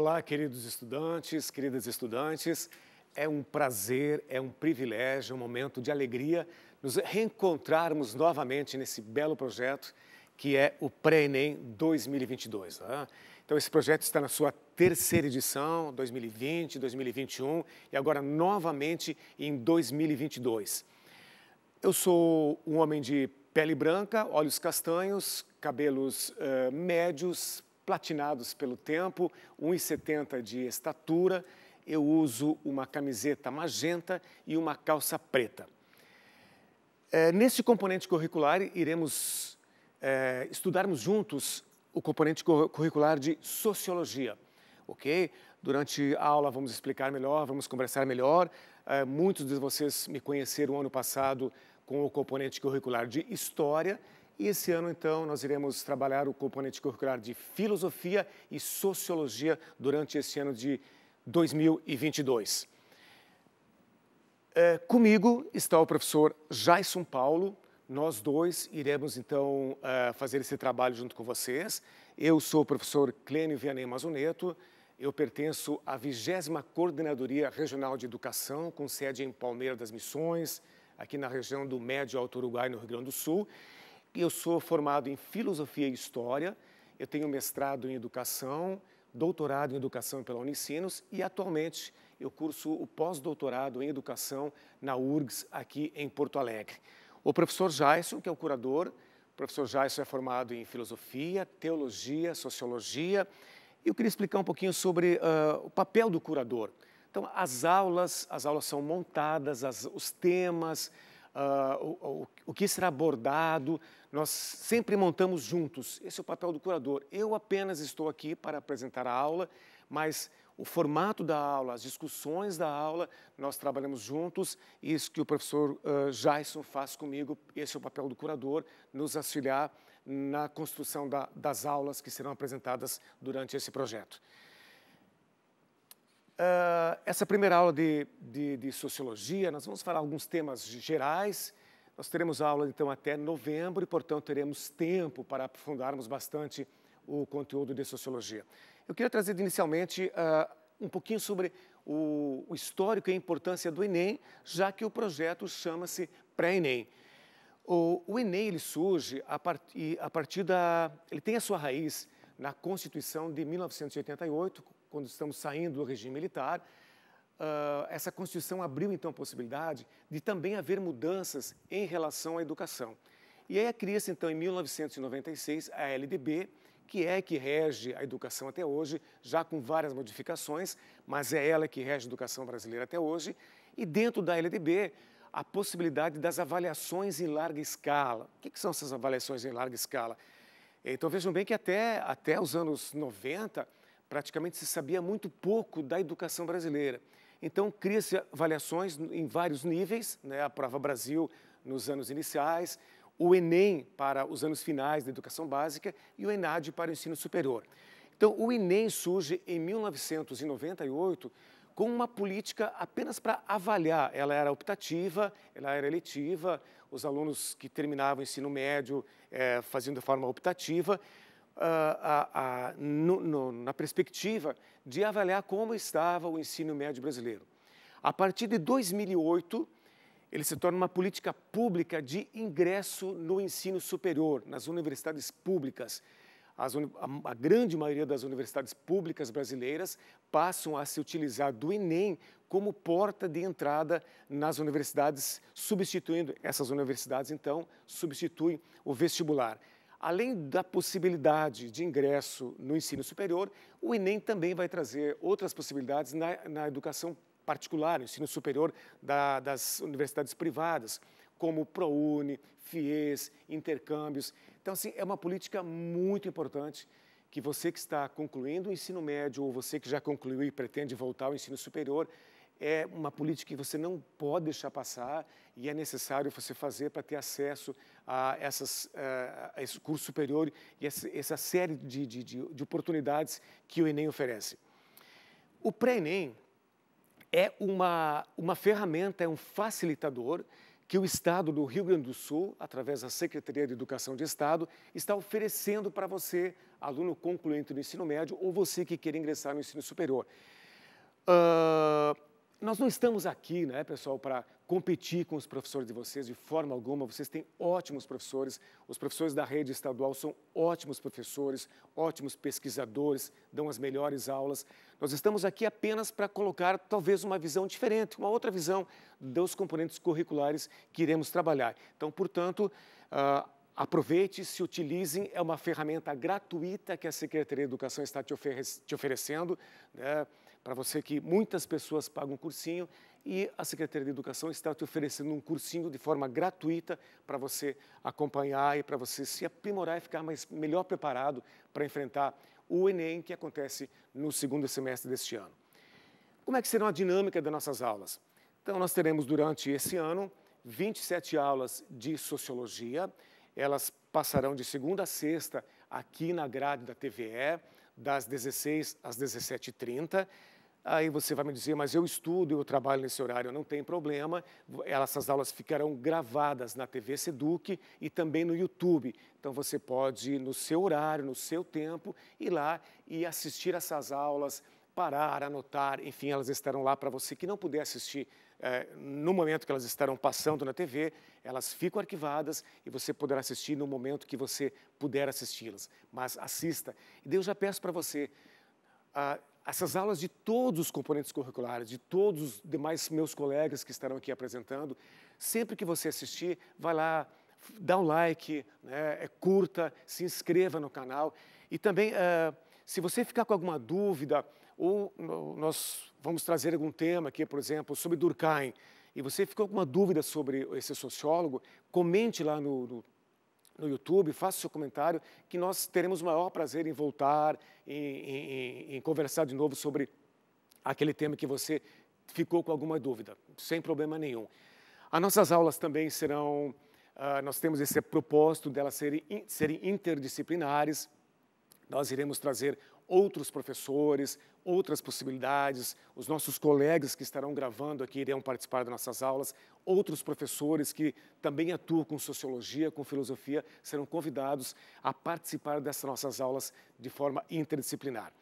Olá, queridos estudantes, queridas estudantes. É um prazer, é um privilégio, um momento de alegria nos reencontrarmos novamente nesse belo projeto que é o Pré-ENEM 2022. Né? Então, esse projeto está na sua terceira edição, 2020, 2021 e agora novamente em 2022. Eu sou um homem de pele branca, olhos castanhos, cabelos uh, médios, platinados pelo tempo, 1,70 de estatura. Eu uso uma camiseta magenta e uma calça preta. É, nesse componente curricular, iremos é, estudarmos juntos o componente curricular de sociologia, ok? Durante a aula vamos explicar melhor, vamos conversar melhor. É, muitos de vocês me conheceram ano passado com o componente curricular de história e esse ano, então, nós iremos trabalhar o componente curricular de filosofia e sociologia durante esse ano de 2022. É, comigo está o professor Jason Paulo. Nós dois iremos, então, é, fazer esse trabalho junto com vocês. Eu sou o professor Clênio Vianney Mazoneto. Eu pertenço à 20 Coordenadoria Regional de Educação, com sede em Palmeira das Missões, aqui na região do Médio Alto Uruguai, no Rio Grande do Sul. Eu sou formado em Filosofia e História, eu tenho mestrado em Educação, doutorado em Educação pela Unicinos e atualmente eu curso o pós-doutorado em Educação na URGS aqui em Porto Alegre. O professor Jaison, que é o curador, o professor Jaison é formado em Filosofia, Teologia, Sociologia, e eu queria explicar um pouquinho sobre uh, o papel do curador. Então, as aulas, as aulas são montadas, as, os temas, uh, o, o, que será abordado, nós sempre montamos juntos. Esse é o papel do curador. Eu apenas estou aqui para apresentar a aula, mas o formato da aula, as discussões da aula, nós trabalhamos juntos. Isso que o professor uh, Jason faz comigo, esse é o papel do curador, nos auxiliar na construção da, das aulas que serão apresentadas durante esse projeto. Uh, essa primeira aula de, de, de, sociologia, nós vamos falar alguns temas gerais. Nós teremos aula, então, até novembro e, portanto, teremos tempo para aprofundarmos bastante o conteúdo de sociologia. Eu queria trazer inicialmente uh, um pouquinho sobre o, o, histórico e a importância do Enem, já que o projeto chama-se Pré-Enem. O, o, Enem ele surge a, part, a partir da. Ele tem a sua raiz na Constituição de 1988, quando estamos saindo do regime militar, uh, essa Constituição abriu então a possibilidade de também haver mudanças em relação à educação. E aí cria-se então em 1996 a LDB, que é que rege a educação até hoje, já com várias modificações, mas é ela que rege a educação brasileira até hoje. E dentro da LDB, a possibilidade das avaliações em larga escala. O que, que são essas avaliações em larga escala? Então vejam bem que até, até os anos 90, praticamente se sabia muito pouco da educação brasileira. Então, cria-se avaliações em vários níveis, né? a Prova Brasil nos anos iniciais, o Enem para os anos finais da educação básica e o ENAD para o ensino superior. Então, o Enem surge em 1998 com uma política apenas para avaliar. Ela era optativa, ela era eletiva, os alunos que terminavam o ensino médio é, faziam de forma optativa, no, no, na perspectiva de avaliar como estava o ensino médio brasileiro. A partir de 2008, ele se torna uma política pública de ingresso no ensino superior, nas universidades públicas. As, a, a, grande maioria das universidades públicas brasileiras passam a se utilizar do Enem como porta de entrada nas universidades, substituindo, essas universidades, então, substituem o vestibular. Além da possibilidade de ingresso no ensino superior, o Enem também vai trazer outras possibilidades na, na educação particular, no ensino superior da, das universidades privadas, como ProUni, FIES, intercâmbios. Então, assim, é uma política muito importante que você que está concluindo o ensino médio ou você que já concluiu e pretende voltar ao ensino superior, é uma política que você não pode deixar passar e é necessário você fazer para ter acesso a, essas, eh, a esse curso superior e essa, série de, de, de, oportunidades que o Enem oferece. O pré-ENEM é uma, uma ferramenta, é um facilitador que o Estado do Rio Grande do Sul, através da Secretaria de Educação de Estado, está oferecendo para você, aluno concluinte do ensino médio ou você que quer ingressar no ensino superior. Uh, nós não estamos aqui, né, pessoal, para competir com os professores de vocês de forma alguma. Vocês têm ótimos professores. Os professores da rede estadual são ótimos professores, ótimos pesquisadores, dão as melhores aulas. Nós estamos aqui apenas para colocar talvez uma visão diferente, uma outra visão dos componentes curriculares que iremos trabalhar. Então, portanto, uh, aproveite, se utilizem, é uma ferramenta gratuita que a Secretaria de Educação está te, oferecendo. Né? Para você que muitas pessoas pagam um cursinho e a Secretaria de Educação está te oferecendo um cursinho de forma gratuita para você acompanhar e para você se aprimorar e ficar mais, melhor preparado para enfrentar o Enem que acontece no segundo semestre deste ano. Como é que será a dinâmica das nossas aulas? Então, nós teremos durante esse ano 27 aulas de Sociologia, elas passarão de segunda a sexta aqui na grade da TVE, das 16 às 17h30. Aí você vai me dizer, mas eu estudo, eu trabalho nesse horário, não tem problema. Essas aulas ficarão gravadas na TV Seduc e também no YouTube. Então você pode, no seu horário, no seu tempo, ir lá e assistir essas aulas, parar, anotar, enfim, elas estarão lá para você que não puder assistir é, no momento que elas estarão passando na TV, elas ficam arquivadas e você poderá assistir no momento que você puder assisti-las. Mas assista. E Deus já peço para você, ah, essas aulas de todos os componentes curriculares, de todos os demais meus colegas que estarão aqui apresentando, sempre que você assistir, vai lá, dá um like, né, é, curta, se inscreva no canal. E também, uh, se você ficar com alguma dúvida, ou nós vamos trazer algum tema aqui, por exemplo, sobre Durkheim, e você ficou com alguma dúvida sobre esse sociólogo, comente lá no, no no YouTube, faça seu comentário, que nós teremos o maior prazer em voltar, em, em, em conversar de novo sobre aquele tema que você ficou com alguma dúvida, sem problema nenhum. As nossas aulas também serão, uh, nós temos esse propósito delas serem, serem interdisciplinares, nós iremos trazer outros professores, outras possibilidades, os nossos colegas que estarão gravando aqui irão participar das nossas aulas, outros professores que também atuam com sociologia, com filosofia, serão convidados a participar dessas nossas aulas de forma interdisciplinar.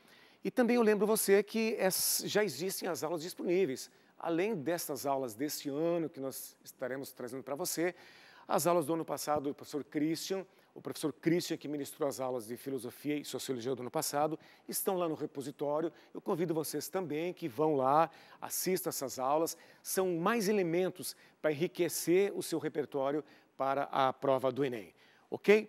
E também eu lembro você que já existem as aulas disponíveis. Além destas aulas deste ano que nós estaremos trazendo para você, as aulas do ano passado do professor Christian, o professor Christian, que ministrou as aulas de Filosofia e Sociologia do ano passado, estão lá no repositório. Eu convido vocês também que vão lá, assistam essas aulas. São mais elementos para enriquecer o seu repertório para a prova do Enem, ok?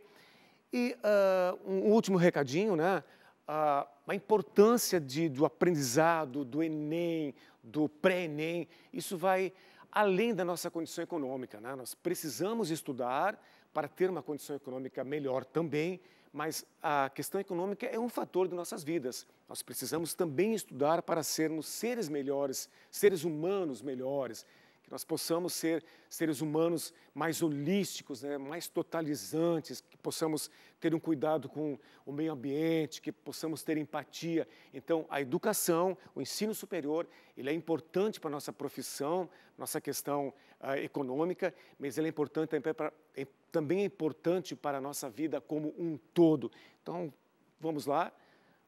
E uh, um último recadinho, né? Uh, a importância de, do aprendizado, do Enem, do pré-Enem, isso vai além da nossa condição econômica. Né? Nós precisamos estudar, para ter uma condição econômica melhor também, mas a questão econômica é um fator de nossas vidas. Nós precisamos também estudar para sermos seres melhores, seres humanos melhores, que nós possamos ser seres humanos mais holísticos, né, mais totalizantes, que possamos ter um cuidado com o meio ambiente, que possamos ter empatia. Então, a educação, o ensino superior, ele é importante para a nossa profissão, nossa questão uh, econômica, mas ele é importante também, é, também é importante para a nossa vida como um todo. Então, vamos lá,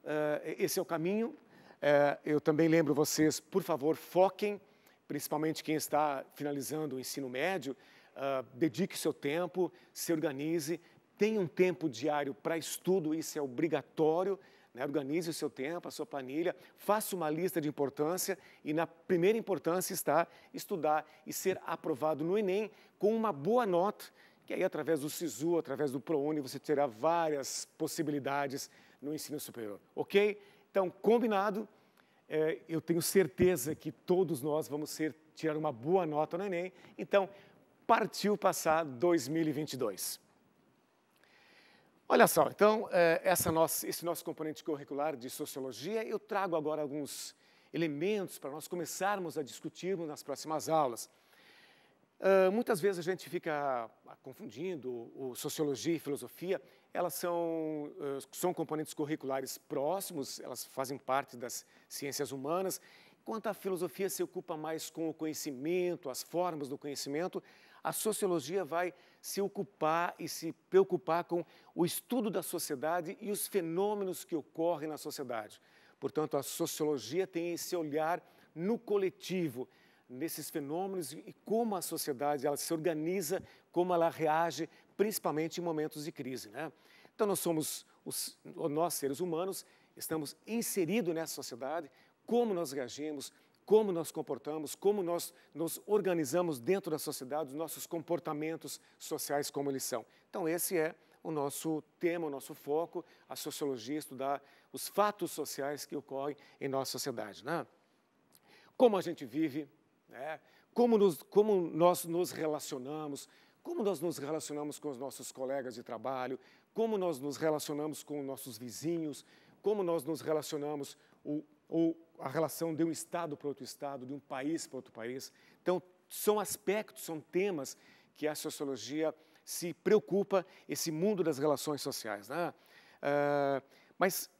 uh, esse é o caminho. Uh, eu também lembro vocês, por favor, foquem principalmente quem está finalizando o ensino médio, uh, dedique seu tempo, se organize, tenha um tempo diário para estudo, isso é obrigatório. Né? Organize o seu tempo, a sua planilha, faça uma lista de importância e na primeira importância está estudar e ser aprovado no Enem com uma boa nota, que aí através do SISU, através do ProUni, você terá várias possibilidades no ensino superior, ok? Então, combinado? É, eu tenho certeza que todos nós vamos ser, tirar uma boa nota no Enem. Então, partiu passar 2022. Olha só, então, é, nossa, esse nosso componente curricular de sociologia, eu trago agora alguns elementos para nós começarmos a discutirmos nas próximas aulas. Uh, muitas vezes a gente fica confundindo o sociologia e filosofia, elas são, uh, são componentes curriculares próximos, elas fazem parte das ciências humanas, enquanto a filosofia se ocupa mais com o conhecimento, as formas do conhecimento, a sociologia vai se ocupar e se preocupar com o estudo da sociedade e os fenômenos que ocorrem na sociedade. Portanto, a sociologia tem esse olhar no coletivo, nesses fenômenos e como a sociedade ela se organiza, como ela reage, principalmente em momentos de crise. Né? Então, nós somos, os, nós seres humanos, estamos inseridos nessa sociedade, como nós reagimos, como nós comportamos, como nós nos organizamos dentro da sociedade, os nossos comportamentos sociais como eles são. Então esse é o nosso tema, o nosso foco, a sociologia, estudar os fatos sociais que ocorrem em nossa sociedade. Né? Como a gente vive, né? como, nos, como nós nos relacionamos, como nós nos relacionamos com os nossos colegas de trabalho, como nós nos relacionamos com nossos vizinhos, como nós nos relacionamos, o, ou a relação de um Estado para outro Estado, de um país para outro país. Então, são aspectos, são temas que a sociologia se preocupa, esse mundo das relações sociais. Né? Uh, mas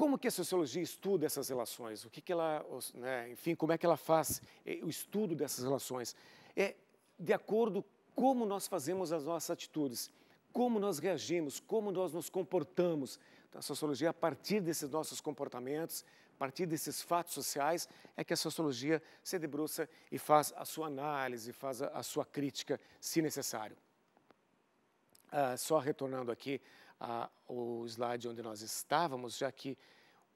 como que a sociologia estuda essas relações? O que, que ela, né, enfim, como é que ela faz eh, o estudo dessas relações? É de acordo como nós fazemos as nossas atitudes, como nós reagimos, como nós nos comportamos. Então, a sociologia, a partir desses nossos comportamentos, partir desses fatos sociais é que a sociologia se debruça e faz a sua análise, faz a, a sua crítica, se necessário. Ah, só retornando aqui ao slide onde nós estávamos, já que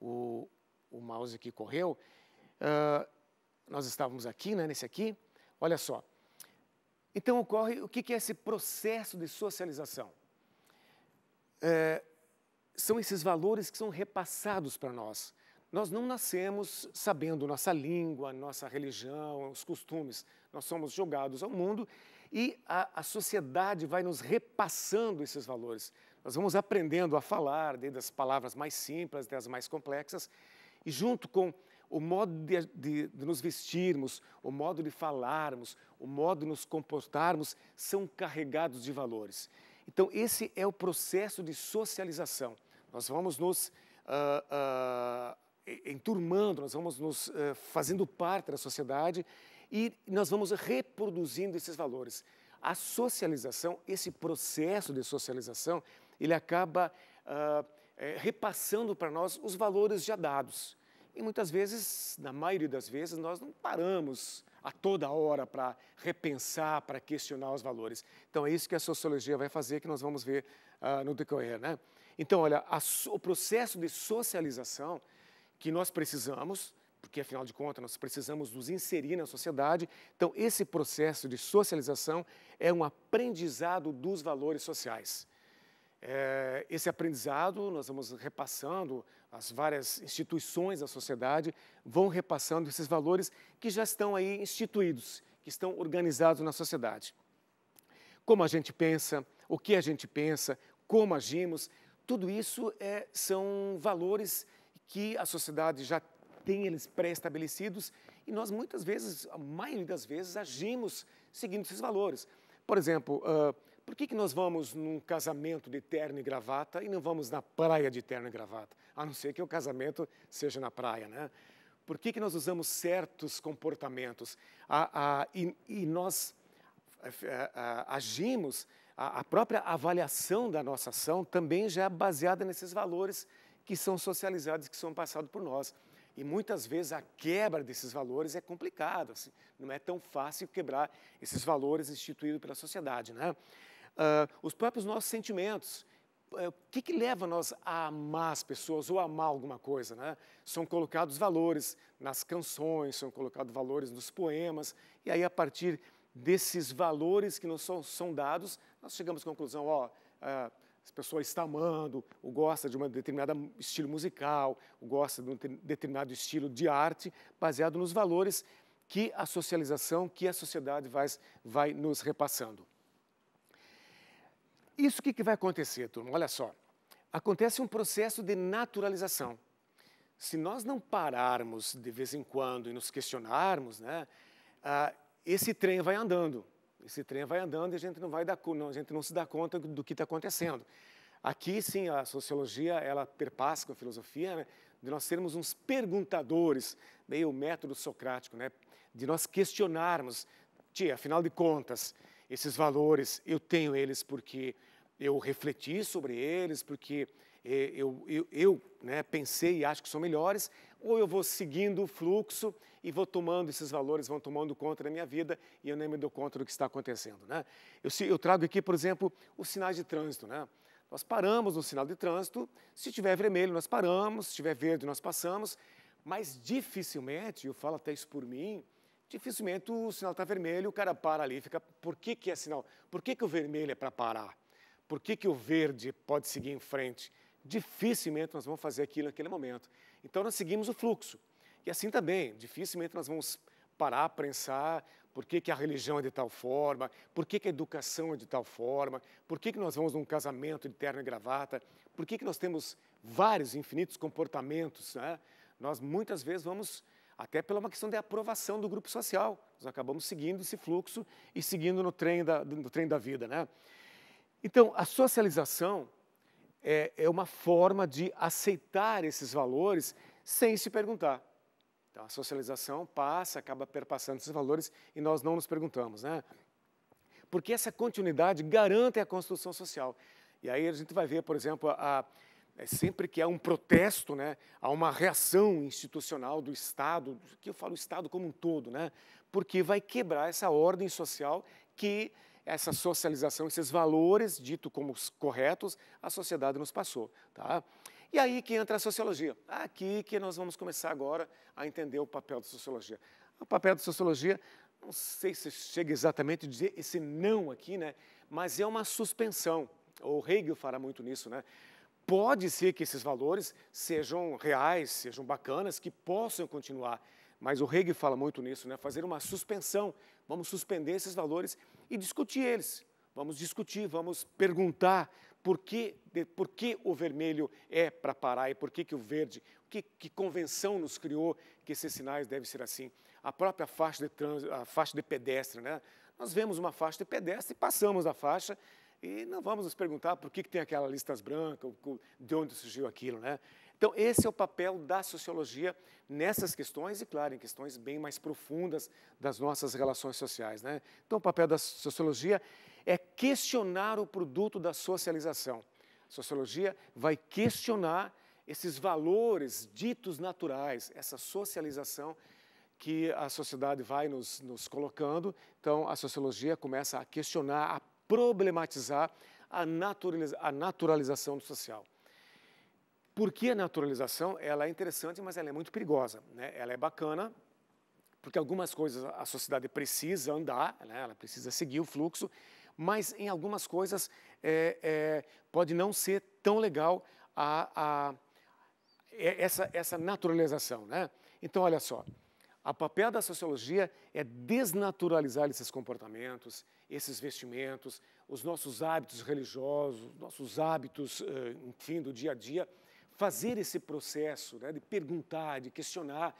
o, o mouse aqui correu, ah, nós estávamos aqui, né, nesse aqui, olha só. Então ocorre, o que é esse processo de socialização? É, são esses valores que são repassados para nós. Nós não nascemos sabendo nossa língua, nossa religião, os costumes. Nós somos jogados ao mundo e a, a sociedade vai nos repassando esses valores. Nós vamos aprendendo a falar, desde as palavras mais simples até as mais complexas, e junto com o modo de, de, de, nos vestirmos, o modo de falarmos, o modo de nos comportarmos, são carregados de valores. Então, esse é o processo de socialização. Nós vamos nos uh, uh, enturmando, nós vamos nos uh, fazendo parte da sociedade e nós vamos reproduzindo esses valores. A socialização, esse processo de socialização, ele acaba uh, é, repassando para nós os valores já dados. E muitas vezes, na maioria das vezes, nós não paramos a toda hora para repensar, para questionar os valores. Então é isso que a sociologia vai fazer, que nós vamos ver uh, no decorrer. Né? Então, olha, a, o processo de socialização que nós precisamos, porque afinal de contas nós precisamos nos inserir na sociedade. Então, esse processo de socialização é um aprendizado dos valores sociais. É, esse aprendizado, nós vamos repassando, as várias instituições da sociedade vão repassando esses valores que já estão aí instituídos, que estão organizados na sociedade. Como a gente pensa, o que a gente pensa, como agimos, tudo isso é, são valores que a sociedade já tem eles pré-estabelecidos e nós muitas vezes, a maioria das vezes, agimos seguindo esses valores. Por exemplo, uh, por que, que nós vamos num casamento de terno e gravata e não vamos na praia de terno e gravata? A não ser que o casamento seja na praia, né? Por que, que nós usamos certos comportamentos? E, e, nós a, eh, eh, agimos, a, própria avaliação da nossa ação também já é baseada nesses valores que são socializados, que são passados por nós. E muitas vezes a quebra desses valores é complicado, assim, não é tão fácil quebrar esses valores instituídos pela sociedade. Né? Uh, os próprios nossos sentimentos, uh, o que, que leva nós a amar as pessoas ou a amar alguma coisa? Né? São colocados valores nas canções, são colocados valores nos poemas, e aí a partir desses valores que nos são, são dados, nós chegamos à conclusão, ó, uh, as pessoas estão amando, ou gosta de um determinado estilo musical, ou gosta de um determinado estilo de arte, baseado nos valores que a socialização, que a sociedade vai, vai nos repassando. Isso o que, que vai acontecer, turma? Olha só. Acontece um processo de naturalização. Se nós não pararmos de vez em quando e nos questionarmos, né, ah, esse trem vai andando. Esse trem vai andando e a gente não vai dar, não, a gente não se dá conta do que está acontecendo. Aqui, sim, a sociologia, ela perpassa com a filosofia, né, de nós sermos uns perguntadores, meio método socrático, né, de nós questionarmos, tia, afinal de contas, Esses valores, eu tenho eles porque eu refleti sobre eles, porque eh, eu, eu, eu né, pensei e acho que são melhores, ou eu vou seguindo o fluxo e vou tomando esses valores, vão tomando conta da minha vida e eu nem me dou conta do que está acontecendo. Né? Eu, eu trago aqui, por exemplo, os sinais de trânsito. Né? Nós paramos no sinal de trânsito, se tiver vermelho nós paramos, se tiver verde nós passamos, mas dificilmente, eu falo até isso por mim, dificilmente o sinal está vermelho, o cara para ali, fica, por que, que é sinal? Por que, que o vermelho é para parar? Por que, que o verde pode seguir em frente? Dificilmente nós vamos fazer aquilo naquele momento. Então nós seguimos o fluxo. E assim também, dificilmente nós vamos parar, pensar por que, que a religião é de tal forma, por que, que a educação é de tal forma, por que, que nós vamos num casamento de terno e gravata, por que, que nós temos vários infinitos comportamentos. Né? Nós muitas vezes vamos até pela uma questão de aprovação do grupo social. Nós acabamos seguindo esse fluxo e seguindo no trem da, no trem da vida. Né? Então, a socialização é, é uma forma de aceitar esses valores sem se perguntar. Então, a socialização passa, acaba perpassando esses valores e nós não nos perguntamos. Né? Porque essa continuidade garante a construção social. E aí a gente vai ver, por exemplo, a, é sempre que há um protesto, né, há uma reação institucional do Estado, que eu falo Estado como um todo, né, porque vai quebrar essa ordem social que essa socialização, esses valores dito como corretos, a sociedade nos passou. Tá? E aí que entra a sociologia. Aqui que nós vamos começar agora a entender o papel da sociologia. O papel da sociologia, não sei se chega exatamente a dizer esse não aqui, né, mas é uma suspensão. O Hegel fará muito nisso, né? Pode ser que esses valores sejam reais, sejam bacanas, que possam continuar. Mas o Hegel fala muito nisso, né? fazer uma suspensão. Vamos suspender esses valores e discutir eles. Vamos discutir, vamos perguntar por que, por que o vermelho é para parar e por que, que o verde, que, que convenção nos criou que esses sinais devem ser assim. A própria faixa de, trans, a faixa de pedestre, né? Nós vemos uma faixa de pedestre e passamos a faixa e não vamos nos perguntar por que, que tem aquelas listas brancas, de onde surgiu aquilo. Né? Então, esse é o papel da sociologia nessas questões e, claro, em questões bem mais profundas das nossas relações sociais. Né? Então, o papel da sociologia é questionar o produto da socialização. A sociologia vai questionar esses valores ditos naturais, essa socialização que a sociedade vai nos, nos colocando. Então, a sociologia começa a questionar, a problematizar a, naturaliza a naturalização do social. Por que a naturalização? Ela é interessante, mas ela é muito perigosa. Né? Ela é bacana, porque algumas coisas a sociedade precisa andar, né? ela precisa seguir o fluxo, mas em algumas coisas é, é, pode não ser tão legal a, a, é, essa, essa naturalização. Né? Então, olha só, o papel da sociologia é desnaturalizar esses comportamentos, esses vestimentos, os nossos hábitos religiosos, nossos hábitos, eh, enfim, do dia a dia, fazer esse processo né, de perguntar, de questionar.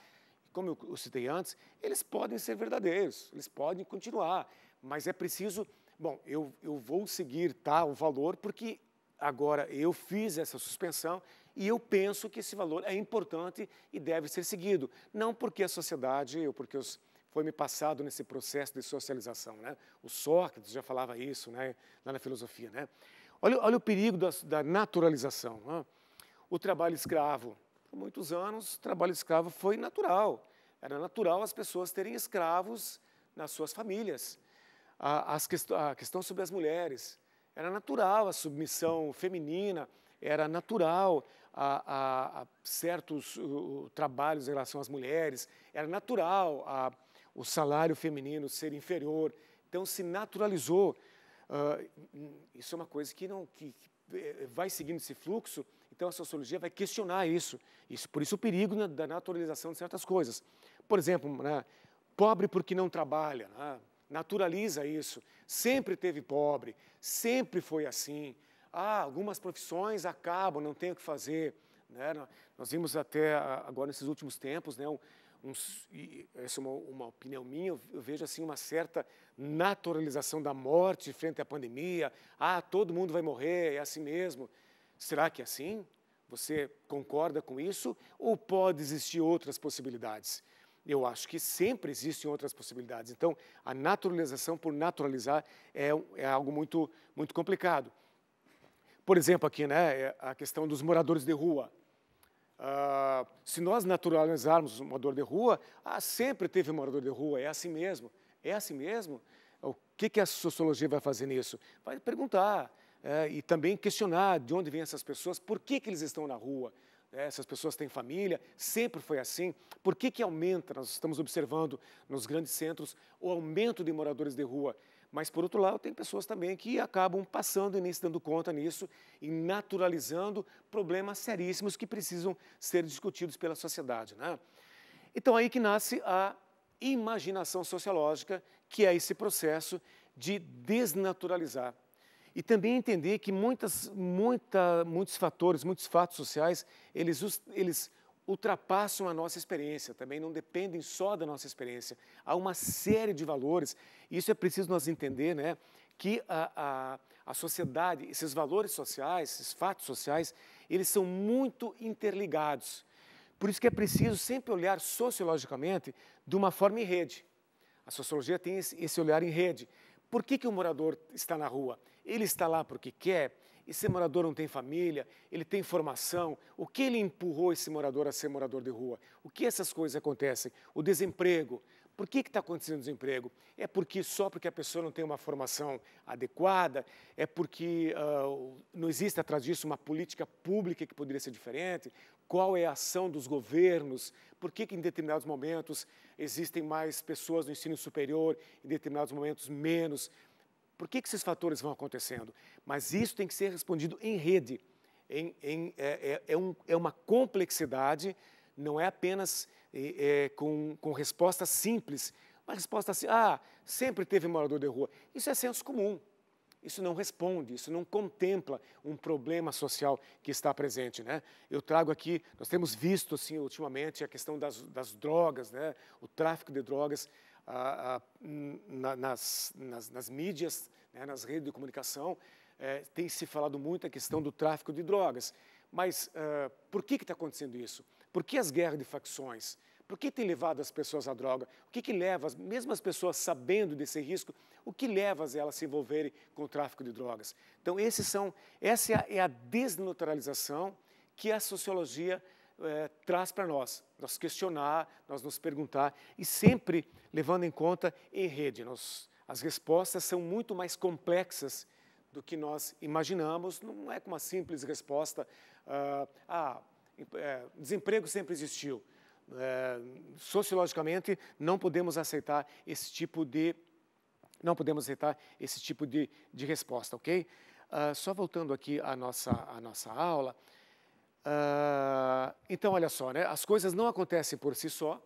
Como eu citei antes, eles podem ser verdadeiros, eles podem continuar, mas é preciso, bom, eu, eu vou seguir tal valor porque agora eu fiz essa suspensão e eu penso que esse valor é importante e deve ser seguido. Não porque a sociedade ou porque os, foi me passado nesse processo de socialização. Né? O Sócrates já falava isso né, lá na filosofia. Né? Olha, olha o perigo da, da naturalização. Né? O trabalho escravo. Por muitos anos, o trabalho escravo foi natural. Era natural as pessoas terem escravos nas suas famílias. A, quest a questão sobre as mulheres. Era natural a submissão feminina, era natural a, a, a certos uh, trabalhos em relação às mulheres, era natural a, o salário feminino ser inferior. Então se naturalizou. Uh, isso é uma coisa que não que, que eh, vai seguindo esse fluxo. Então a sociologia vai questionar isso. Isso por isso o perigo na, da naturalização de certas coisas. Por exemplo, né, pobre porque não trabalha. Né, naturaliza isso. Sempre teve pobre, sempre foi assim. Ah, algumas profissões acabam, não tem o que fazer. Né? Nós vimos até agora nesses últimos tempos, né, um, essa é uma, uma, opinião minha, eu vejo assim uma certa naturalização da morte frente à pandemia. Ah, todo mundo vai morrer, é assim mesmo. Será que é assim? Você concorda com isso? Ou pode existir outras possibilidades? Eu acho que sempre existem outras possibilidades. Então, a naturalização por naturalizar é, é algo muito, muito complicado. Por exemplo, aqui, né, é a questão dos moradores de rua. Uh, se nós naturalizarmos o morador de rua, ah, sempre teve morador de rua, é assim mesmo. É assim mesmo? O que, que a sociologia vai fazer nisso? Vai perguntar é, e também questionar de onde vêm essas pessoas, por que, que eles estão na rua. É, essas pessoas têm família, sempre foi assim. Por que, que aumenta? Nós estamos observando nos grandes centros o aumento de moradores de rua. Mas, por outro lado, tem pessoas também que acabam passando e nem se dando conta nisso e naturalizando problemas seríssimos que precisam ser discutidos pela sociedade. Né? Então, aí que nasce a imaginação sociológica, que é esse processo de desnaturalizar. E também entender que muitas, muita, muitos fatores, muitos fatos sociais, eles, eles ultrapassam a nossa experiência, também não dependem só da nossa experiência. Há uma série de valores, e isso é preciso nós entender, né, que a, a, a sociedade, esses valores sociais, esses fatos sociais, eles são muito interligados. Por isso que é preciso sempre olhar sociologicamente de uma forma em rede. A sociologia tem esse, esse olhar em rede. Por que, que o morador está na rua? Ele está lá porque quer? Esse morador não tem família? Ele tem formação? O que ele empurrou esse morador a ser morador de rua? O que essas coisas acontecem? O desemprego, por que está acontecendo desemprego? É porque só porque a pessoa não tem uma formação adequada? É porque uh, não existe atrás disso uma política pública que poderia ser diferente? Qual é a ação dos governos? Por que, que em determinados momentos existem mais pessoas no ensino superior, em determinados momentos menos? Por que, que esses fatores vão acontecendo? Mas isso tem que ser respondido em rede. Em, em, é, é, é, um, é uma complexidade, não é apenas é, com, com respostas simples. Uma resposta assim, ah, sempre teve morador de rua. Isso é senso comum. Isso não responde, isso não contempla um problema social que está presente. Né? Eu trago aqui, nós temos visto assim, ultimamente a questão das, das drogas, né? o tráfico de drogas na, nas, nas, nas, mídias, né? nas redes de comunicação. É, tem se falado muito a questão do tráfico de drogas. Mas por que está acontecendo isso? Por que as guerras de facções? Por que tem levado as pessoas à droga? O que, que leva, mesmo as pessoas sabendo desse risco, o que leva elas a se envolverem com o tráfico de drogas? Então, esses são, essa é a, é a desnaturalização que a sociologia é, traz para nós. Nós questionar, nós nos perguntar e sempre levando em conta em rede. Nós, as respostas são muito mais complexas do que nós imaginamos. Não é com uma simples resposta, uh, ah, é, desemprego sempre existiu. É, sociologicamente, não podemos aceitar esse tipo de não podemos aceitar esse tipo de, de resposta, ok? Uh, só voltando aqui à nossa, à nossa aula. Uh, então, olha só, né? as coisas não acontecem por si só,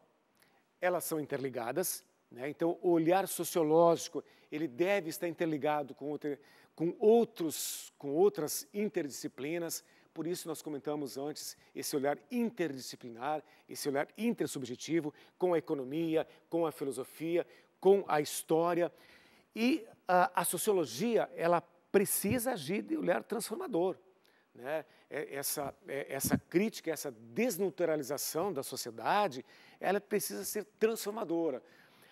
elas são interligadas. Né? Então, o olhar sociológico ele deve estar interligado com, outra, com, outros, com outras interdisciplinas, por isso nós comentamos antes esse olhar interdisciplinar, esse olhar intersubjetivo com a economia, com a filosofia, com a história. E a sociologia, ela precisa agir de olhar transformador. Né? É, essa, é, essa crítica, essa desnaturalização da sociedade, ela precisa ser transformadora.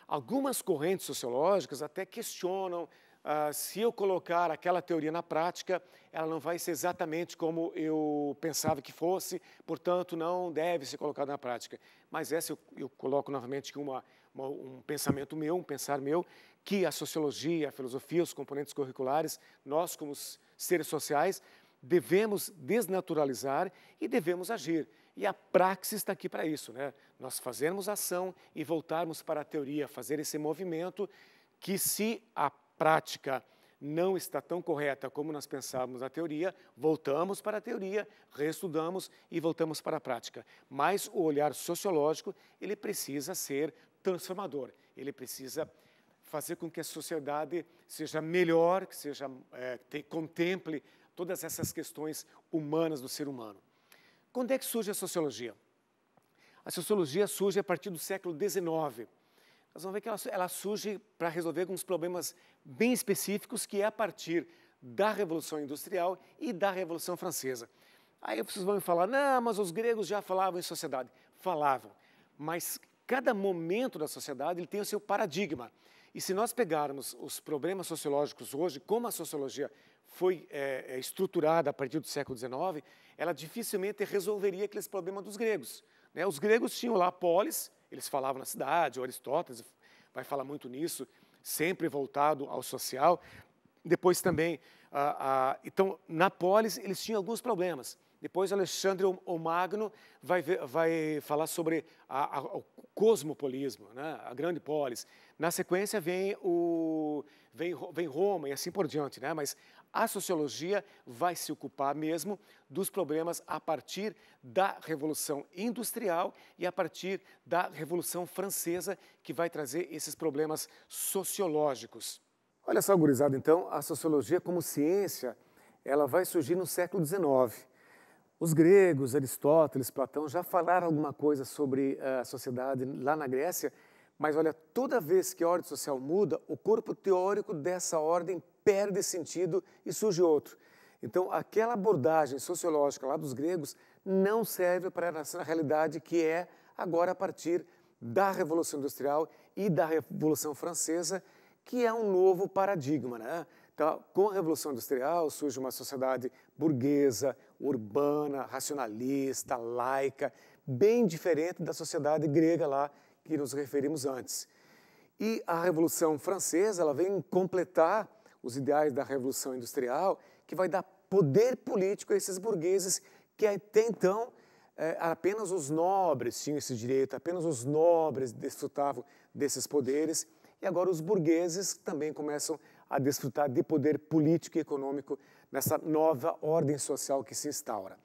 Algumas correntes sociológicas até questionam ah, se eu colocar aquela teoria na prática, ela não vai ser exatamente como eu pensava que fosse, portanto, não deve ser colocada na prática. Mas essa eu, eu coloco novamente uma, uma, um pensamento meu, um pensar meu, que a sociologia, a filosofia, os componentes curriculares, nós, como seres sociais, devemos desnaturalizar e devemos agir. E a praxis está aqui para isso, né? Nós fazermos ação e voltarmos para a teoria, fazer esse movimento que se a prática não está tão correta como nós pensávamos na teoria, voltamos para a teoria, reestudamos e voltamos para a prática. Mas o olhar sociológico, ele precisa ser transformador, ele precisa fazer com que a sociedade seja melhor, que seja, é, te, contemple todas essas questões humanas do ser humano. Quando é que surge a sociologia? A sociologia surge a partir do século XIX, nós vamos ver que ela, ela surge para resolver alguns problemas bem específicos, que é a partir da Revolução Industrial e da Revolução Francesa. Aí vocês vão me falar, não, mas os gregos já falavam em sociedade. Falavam, mas cada momento da sociedade ele tem o seu paradigma. E se nós pegarmos os problemas sociológicos hoje, como a sociologia foi é, estruturada a partir do século XIX, ela dificilmente resolveria aqueles problemas dos gregos. Né? Os gregos tinham lá polis, eles falavam na cidade, o Aristóteles vai falar muito nisso, sempre voltado ao social. Depois também, ah, ah, então, na polis eles tinham alguns problemas. Depois Alexandre o Magno vai, vai falar sobre a, a, o cosmopolismo, né? a grande polis. Na sequência vem, o, vem, vem Roma e assim por diante, né? mas a sociologia vai se ocupar mesmo dos problemas a partir da Revolução Industrial e a partir da Revolução Francesa, que vai trazer esses problemas sociológicos. Olha só, gurizada, então, a sociologia como ciência, ela vai surgir no século XIX. Os gregos, Aristóteles, Platão já falaram alguma coisa sobre eh, a sociedade lá na Grécia, mas olha, toda vez que a ordem social muda, o corpo teórico dessa ordem perde sentido e surge outro. Então, aquela abordagem sociológica lá dos gregos não serve para essa realidade que é agora a partir da Revolução Industrial e da Revolução Francesa, que é um novo paradigma. Né? Então, com a Revolução Industrial surge uma sociedade burguesa, urbana, racionalista, laica, bem diferente da sociedade grega lá que nos referimos antes. E a Revolução Francesa ela vem completar os ideais da Revolução Industrial, que vai dar poder político a esses burgueses que até então é, apenas os nobres tinham esse direito, apenas os nobres desfrutavam desses poderes, e agora os burgueses também começam a desfrutar de poder político e econômico nessa nova ordem social que se instaura.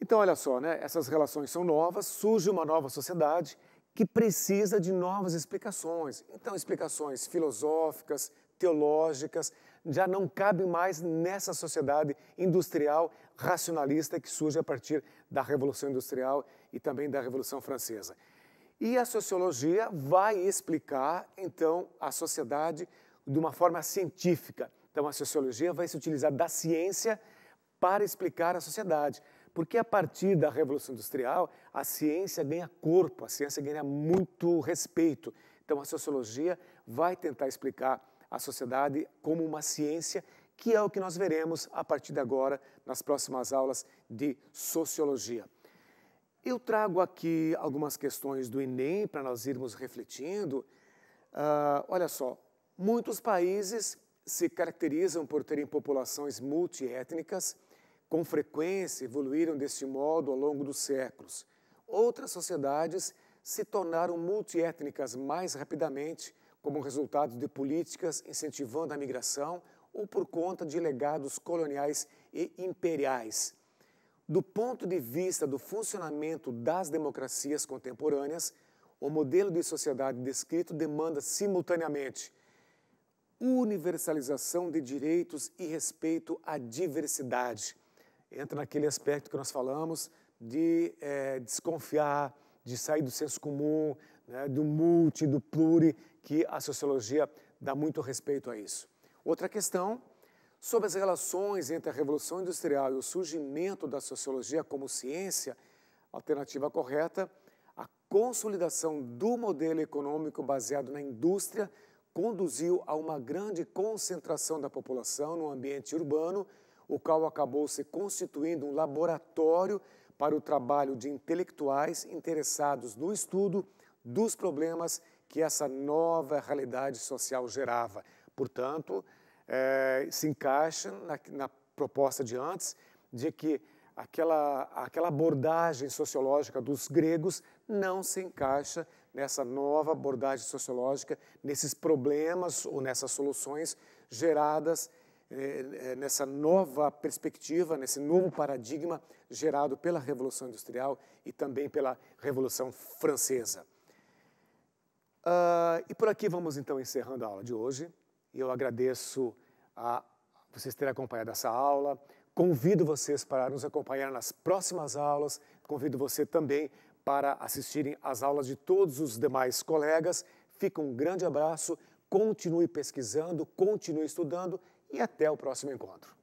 Então, olha só, né? essas relações são novas, surge uma nova sociedade que precisa de novas explicações. Então, explicações filosóficas, teológicas, já não cabem mais nessa sociedade industrial racionalista que surge a partir da Revolução Industrial e também da Revolução Francesa. E a sociologia vai explicar, então, a sociedade de uma forma científica. Então, a sociologia vai se utilizar da ciência para explicar a sociedade. Porque a partir da Revolução Industrial, a ciência ganha corpo, a ciência ganha muito respeito. Então, a sociologia vai tentar explicar a sociedade como uma ciência, que é o que nós veremos a partir de agora nas próximas aulas de sociologia. Eu trago aqui algumas questões do Enem para nós irmos refletindo. Uh, olha só, Muitos países se caracterizam por terem populações multiétnicas, com frequência evoluíram deste modo ao longo dos séculos. Outras sociedades se tornaram multiétnicas mais rapidamente, como resultado de políticas incentivando a migração ou por conta de legados coloniais e imperiais. Do ponto de vista do funcionamento das democracias contemporâneas, o modelo de sociedade descrito demanda simultaneamente universalização de direitos e respeito à diversidade. Entra naquele aspecto que nós falamos de é, desconfiar, de sair do senso comum, né, do multi, do pluri, que a sociologia dá muito respeito a isso. Outra questão, sobre as relações entre a Revolução Industrial e o surgimento da sociologia como ciência, alternativa correta, a consolidação do modelo econômico baseado na indústria conduziu a uma grande concentração da população no ambiente urbano, o qual acabou se constituindo um laboratório para o trabalho de intelectuais interessados no estudo dos problemas que essa nova realidade social gerava. Portanto, é, se encaixa na, na proposta de antes de que aquela, aquela abordagem sociológica dos gregos não se encaixa nessa nova abordagem sociológica, nesses problemas ou nessas soluções geradas eh, nessa nova perspectiva, nesse novo paradigma gerado pela Revolução Industrial e também pela Revolução Francesa. Uh, e por aqui vamos então encerrando a aula de hoje. Eu agradeço a vocês terem acompanhado essa aula. Convido vocês para nos acompanhar nas próximas aulas. Convido você também para assistirem às aulas de todos os demais colegas. Fica um grande abraço, continue pesquisando, continue estudando e até o próximo encontro.